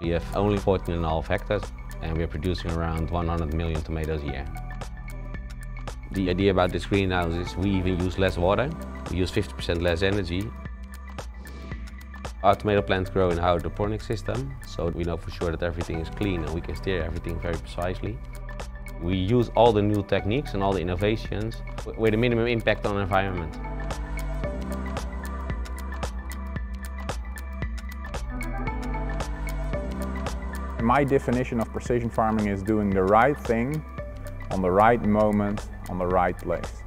We have only 14 and a half hectares and we're producing around 100 million tomatoes a year. The idea about this greenhouse is we even use less water, we use 50% less energy. Our tomato plants grow in a hydroponic system, so we know for sure that everything is clean and we can steer everything very precisely. We use all the new techniques and all the innovations with a minimum impact on the environment. My definition of precision farming is doing the right thing on the right moment on the right place.